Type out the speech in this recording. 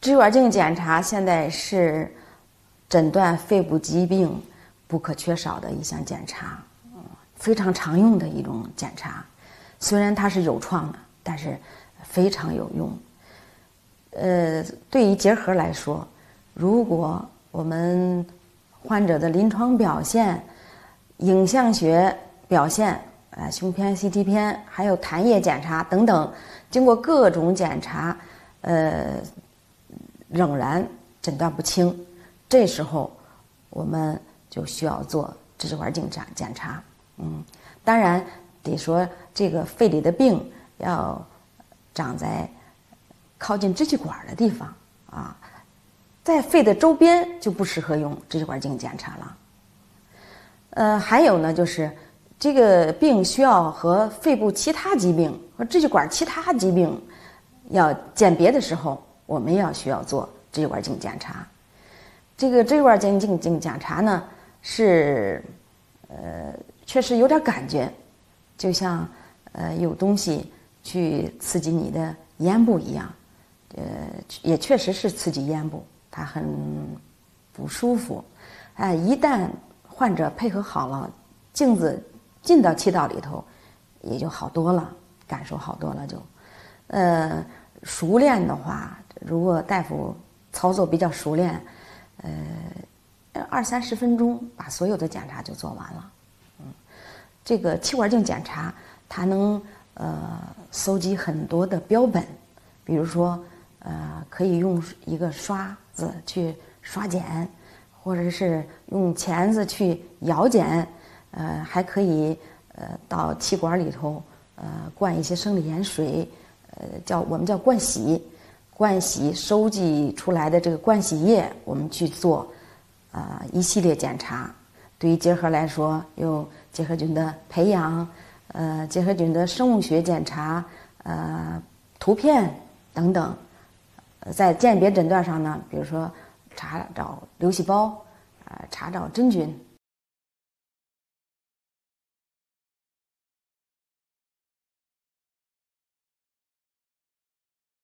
支气管镜检查现在是诊断肺部疾病不可缺少的一项检查，非常常用的一种检查。虽然它是有创的，但是非常有用。呃，对于结核来说，如果我们患者的临床表现、影像学表现，呃，胸片、CT 片，还有痰液检查等等，经过各种检查，呃，仍然诊断不清，这时候我们就需要做支气管镜检检查。嗯，当然得说这个肺里的病要长在。靠近支气管的地方啊，在肺的周边就不适合用支气管镜检查了。呃，还有呢，就是这个病需要和肺部其他疾病和支气管其他疾病要鉴别的时候，我们要需要做支气管镜检查。这个支气管镜镜检查呢，是呃，确实有点感觉，就像呃有东西去刺激你的咽部一样。呃，也确实是刺激咽部，它很不舒服。哎，一旦患者配合好了，镜子进到气道里头，也就好多了，感受好多了就。呃，熟练的话，如果大夫操作比较熟练，呃，二三十分钟把所有的检查就做完了。嗯，这个气管镜检查，它能呃搜集很多的标本，比如说。呃，可以用一个刷子去刷检，或者是用钳子去咬检，呃，还可以呃到气管里头呃灌一些生理盐水，呃叫我们叫灌洗，灌洗收集出来的这个灌洗液，我们去做啊一系列检查。对于结核来说，有结核菌的培养，呃结核菌的生物学检查，呃图片等等。在鉴别诊断上呢，比如说查找瘤细胞，呃，查找真菌。